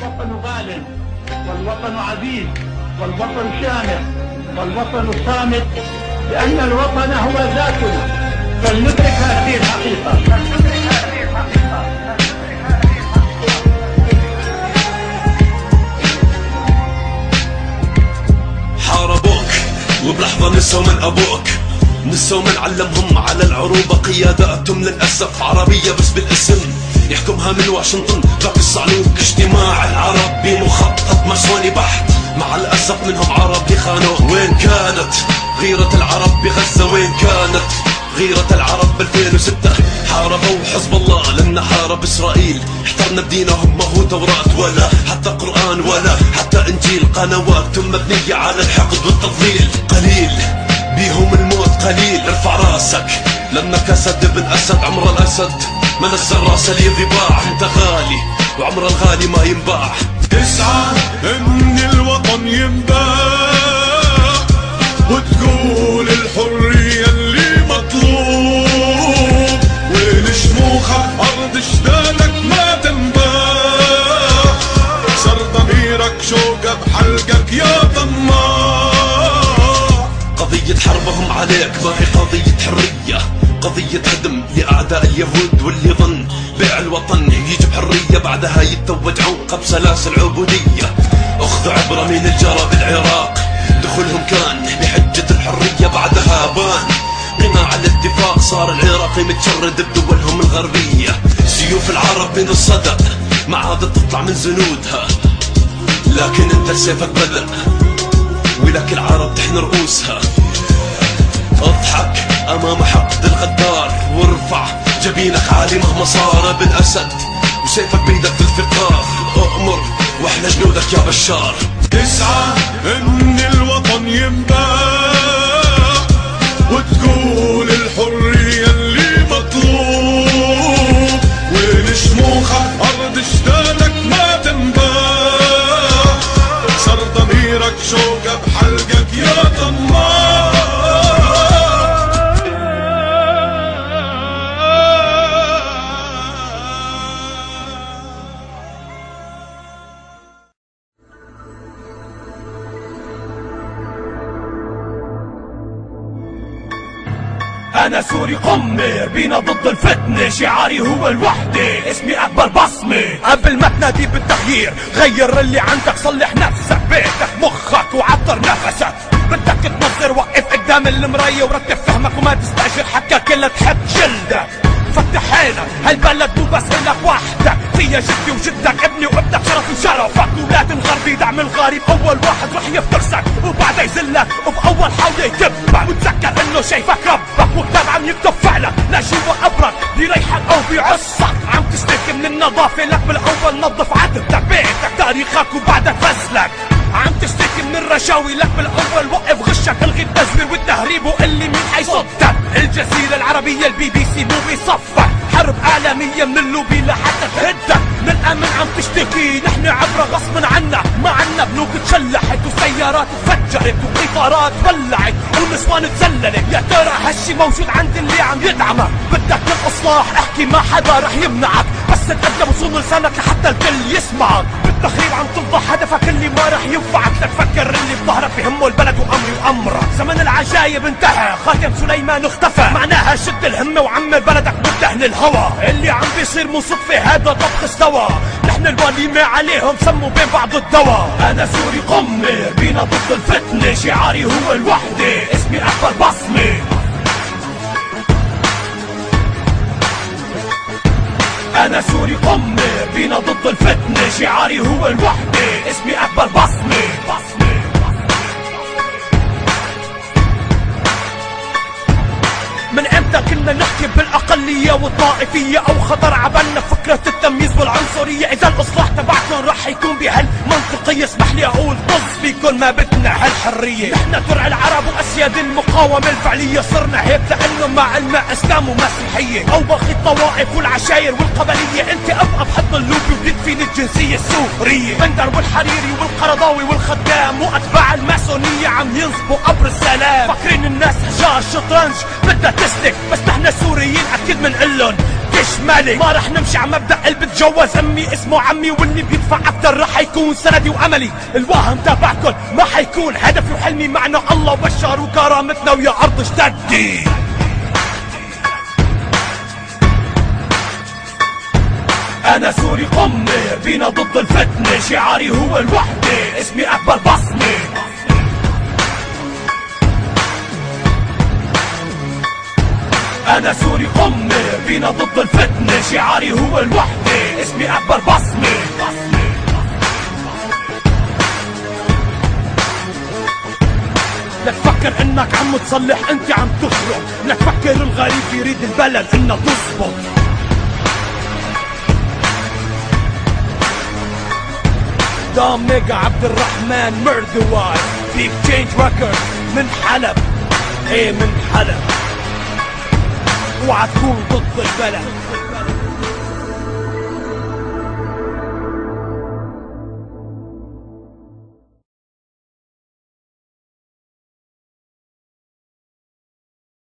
الوطن غال والوطن عزيز والوطن شامخ والوطن صامت لأن الوطن هو ذاتنا. فلندرك هذه الحقيقة. حاربوك وبلحظة نسوا من أبوك. نسوا من علمهم على العروبة قياداتهم للأسف عربية بس بالاسم. يحكمها من واشنطن ذاك الصعلوك اجتماع العرب بمخطط ماسوني بحت مع الأسف منهم عرب يخانوا وين كانت غيرة العرب بغزة؟ وين كانت غيرة العرب ب 2006 حاربوا حزب الله لأن حارب إسرائيل. احترنا بدينهم ما هو توراة ولا حتى قرآن ولا حتى إنجيل. قنواتهم مبنية على الحقد والتضليل. قليل بيهم الموت قليل ارفع رأسك. لأنك أسد ابن أسد عمر الأسد. ما نزل راسه ليضباع أنت غالي وعمر الغالي ما ينباع. تسعى ان الوطن ينباع وتقول الحرية اللي مطلوب. وين شموخك أرض جدالك ما تنباع؟ كسر ضميرك شوقة بحلقك يا طماع. قضية حربهم عليك ما هي قضية حرية. قضية هدم لأعداء اليهود واللي ظن بيع الوطن يجي بحرية بعدها يتوج عنقه بسلاسل عبودية أخذوا عبرة من الجرى بالعراق. دخولهم كان بحجة الحرية بعدها بان. قناع الاتفاق صار العراقي متشرد بدولهم الغربية. سيوف العرب من الصدى ما عادت تطلع من زنودها. لكن أنت سيفك بدأ ولك العرب تحن رؤوسها. أضحك. أمام حقد الغدار. وارفع جبينك عالي مهما صار. اسد وسيفك بيدك في الفقار. أؤمر وإحنا جنودك يا بشار. تسعى إن الوطن أنا سوري قمر بينا ضد الفتنة شعاري هو الوحدة. اسمي أكبر بصمة. قبل ما تنادي بالتغيير غير اللي عندك صلح نفسك. بيتك مخك وعطر نفسك. بدك تنظر وقف قدام المراية ورتب فهمك وما تستأجر. حكاك الا تحب جلدك. فتح عينك. هالبلد مو بس إلك وحدك فيها جدي وجدك ابني وابنك شرفي وشرفك ولاد الغرب يدعم الغريب. أول واحد رح يفترسك وبعدها يذلك وبأول حاولة يكبك وتذكر إنه شايفك ربك وكتاب عم يكتب فعلك. لا جوا قبرك بيريحك أو بيعصك عم تشتكي من النظافة لك بالأول نظف عادتك بيتك تاريخك وبعدك فزلك عم تشتكي من الرشاوي لك العربية البي بي سي مو بيصفك حرب عالمية من اللوبي لحتى تهدك من الأمن عم تشتكي نحن عبرة غصب عنا. ما عنا بنوك تشلحت وسيارات تفجرت وقطارات ولعت ونسوان تزللت يا ترى هالشي موجود عند اللي عم يدعمك بدك الاصلاح احكي ما حدا رح يمنعك. بس تقدم وصول لسانك لحتى الكل يسمعك. بالتخريب عم تنضح هدفك اللي ما رح ينفعك. تفكر اللي بظهرك بهمه البلد. زمن العجايب انتهى خاتم سليمان اختفى. معناها شد الهمة وعمر بلدك بالدهن الهوى. اللي عم بيصير مو صدفة هذا طبخ استوى. نحن الوليمة عليهم سموا بين بعض الدواء أنا سوري قمر بينا ضد الفتنة. شعاري هو الوحدة اسمي أكبر بصمة. أنا سوري قمر بينا ضد الفتنة. شعاري هو الوحدة اسمي أكبر بصمة بصمة. إمتى كنا نحكي بالأقلية والطائفية أو خطر عبالنا فكرة التمييز والعنصرية. إذا الإصلاح تبعكم رح يكون بهالمنطقية اسمح لي أقول طز فيكم ما بدنا هالحرية. نحن درع العرب واسياد المقاومة الفعلية صرنا هيك لأنه مع الماء أسلام ومسيحية. أو باقي الطوائف والعشاير والقبلية. أنت ابقى بحضن اللوبي وبتدفين الجنسية السورية بندر والحريري والقرضاوي والخدام. وأتباع الماسونية عم ينصبوا قبر السلام. فاكرين الناس حجار شطرنج بدها تسلك. بس نحن سوريين أكيد منقلن. جيش مالي ما رح نمشي على مبدأ اللي بتجوز أمي. اسمه عمي واللي بيدفع أكتر رح يكون سندي واملي الواهم تابعكن ما حيكون. هدفي وحلمي معنا الله وبشر وكرامتنا ويا أرض اشتدي. أنا سوري قمر بينا ضد الفتنة. شعاري هو الوحدة. اسمي أكبر بصمة. أنا سوري قمر بينا ضد الفتنة. شعاري هو الوحدة. اسمي أكبر بصمة. لا تفكر إنك عم تصلح أنت عم تخرب لا تفكر الغريب يريد البلد انها تزبط دام ميجا عبد الرحمن مردواي. Big Change Record من حلب. إيه من حلب. اوعى تكون ضد البلد.